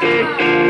Música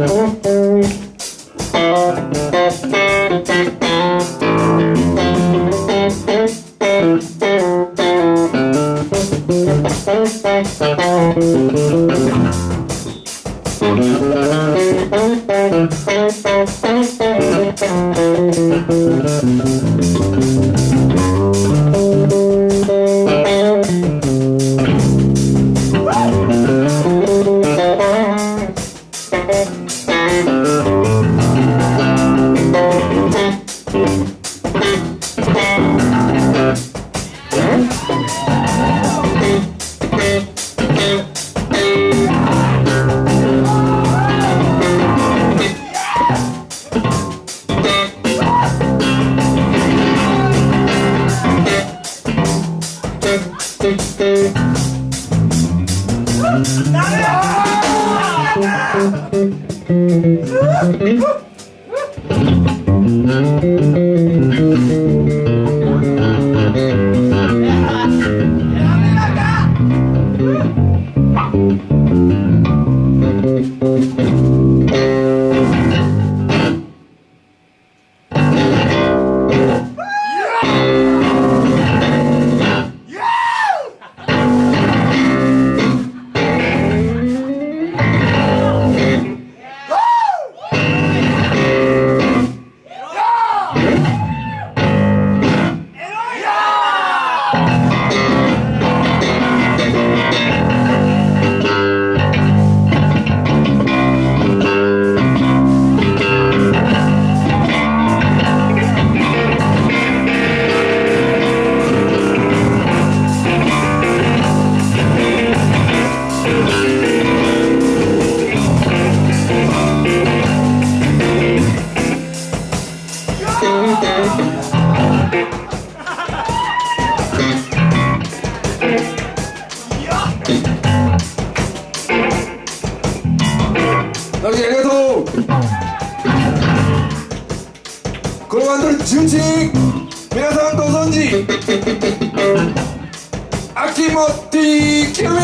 これはどれ純真皆さんご存知秋元キルミ